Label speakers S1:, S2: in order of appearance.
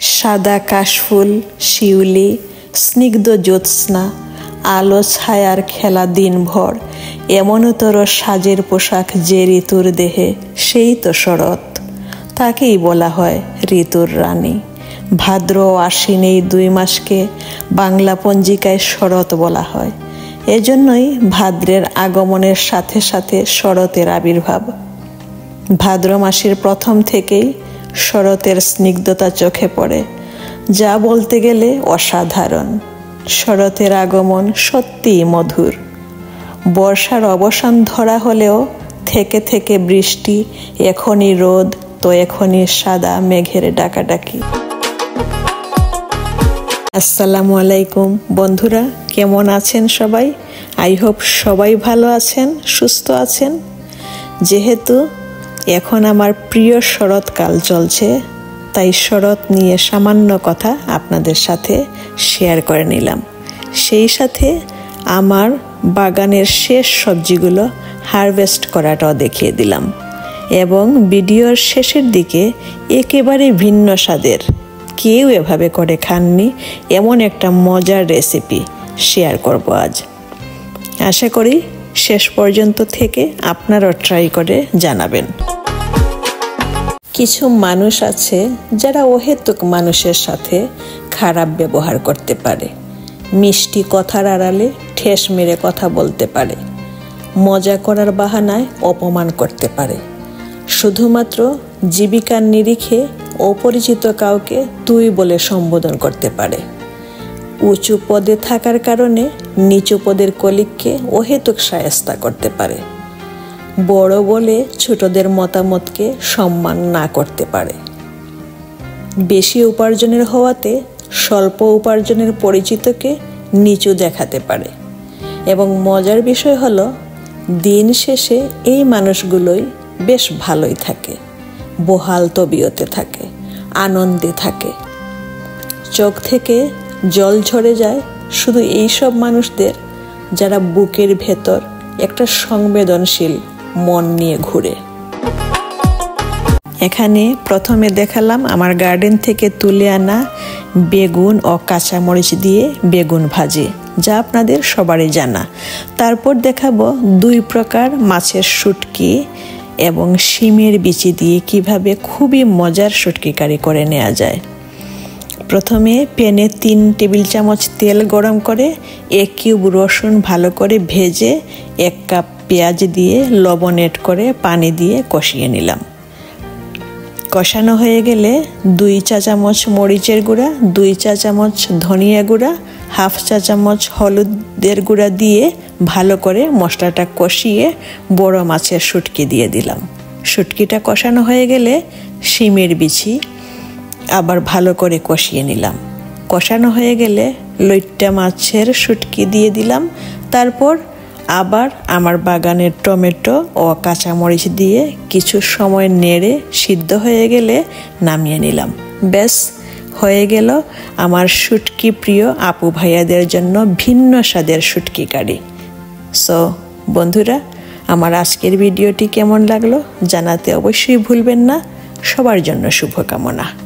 S1: সাদা কাশফুল, শিউলি, স্নিগ্ধ জ্যোৎস্না, আলো ছায়ার খেলা দিনভর, এমনতর সাজের পোশাক যে ঋতুর দেহে, সেই তো শরৎ। তাকেই বলা হয় ঋতুর রানী। ভাদ্র আশ্বিন এই দুই মাসকে বাংলা পঞ্জিকায় শরৎ বলা হয়। এজন্যই ভাদ্রের আগমনের সাথে সাথে শরতের আবির্ভাব। ভাদ্র মাসের প্রথম থেকেই শরতের স্নিগ্ধতা চোখে পড়ে, যা বলতে গেলে অসাধারণ। শরতের আগমন সত্যিই মধুর। বর্ষার অবসান ধরা হলেও থেকে থেকে বৃষ্টি, এখনই রোদ, তো এখনই সাদা মেঘের ডাকাডাকি। আসসালামু আলাইকুম বন্ধুরা, কেমন আছেন সবাই? আই হোপ সবাই ভালো আছেন, সুস্থ আছেন। যেহেতু এখন আমার প্রিয় শরৎকাল চলছে, তাই শরৎ নিয়ে সামান্য কথা আপনাদের সাথে শেয়ার করে নিলাম। সেই সাথে আমার বাগানের শেষ সবজিগুলো হারভেস্ট করাটাও দেখিয়ে দিলাম এবং ভিডিওর শেষের দিকে একেবারে ভিন্ন স্বাদের, কেউ এভাবে করে খাননি, এমন একটা মজার রেসিপি শেয়ার করব আজ। আশা করি শেষ পর্যন্ত থেকে আপনারাও ট্রাই করে জানাবেন। কিছু মানুষ আছে যারা অহেতুক মানুষের সাথে খারাপ ব্যবহার করতে পারে। মিষ্টি কথার আড়ালে ঠেস মেরে কথা বলতে পারে। মজা করার বাহানায় অপমান করতে পারে। শুধুমাত্র জীবিকার নিরিখে অপরিচিত কাউকে তুই বলে সম্বোধন করতে পারে। উঁচু পদে থাকার কারণে নিচু পদের কলিককে অহেতুক সায়স্তা করতে পারে। বড় বলে ছোটদের মতামতকে সম্মান না করতে পারে। বেশি উপার্জনের হওয়াতে স্বল্প উপার্জনের পরিচিতকে নিচু দেখাতে পারে। এবং মজার বিষয় হলো, দিন শেষে এই মানুষগুলোই বেশ ভালোই থাকে, বহাল তবিয়তে থাকে, আনন্দে থাকে। চোখ থেকে জল ঝরে যায় শুধু এই সব মানুষদের যারা বুকের ভেতর একটা সংবেদনশীল মন নিয়ে ঘুরে। এখানে প্রথমে দেখালাম আমার গার্ডেন থেকে তুলে আনা বেগুন ও কাঁচামরিচ দিয়ে বেগুন ভাজি, যা আপনাদের সবারই জানা। তারপর দেখাবো দুই প্রকার মাছের শুটকি এবং শিমের বিচি দিয়ে কীভাবে খুবই মজার শুটকি কারি করে নেওয়া যায়। প্রথমে প্যানে তিন টেবিল চামচ তেল গরম করে এক কিউব রসুন ভালো করে ভেজে এক কাপ পেঁয়াজ দিয়ে লবণ এড করে পানি দিয়ে কষিয়ে নিলাম। কষানো হয়ে গেলে দুই চা চামচ মরিচের গুঁড়া, দুই চা চামচ ধনিয়া গুঁড়া, হাফ চা চামচ হলুদের গুঁড়া দিয়ে ভালো করে মশলাটা কষিয়ে বড় মাছের শুটকি দিয়ে দিলাম। শুটকিটা কষানো হয়ে গেলে শিমের বিছি আবার ভালো করে কষিয়ে নিলাম। কষানো হয়ে গেলে লইট্টা মাছের শুটকি দিয়ে দিলাম। তারপর আবার আমার বাগানের টমেটো ও কাঁচামরিচ দিয়ে কিছু সময় নেড়ে সিদ্ধ হয়ে গেলে নামিয়ে নিলাম। ব্যাস, হয়ে গেল আমার শুটকি প্রিয় আপু ভাইয়াদের জন্য ভিন্ন স্বাদের শুটকি কারি। সো বন্ধুরা, আমার আজকের ভিডিওটি কেমন লাগল জানাতে অবশ্যই ভুলবেন না। সবার জন্য শুভকামনা।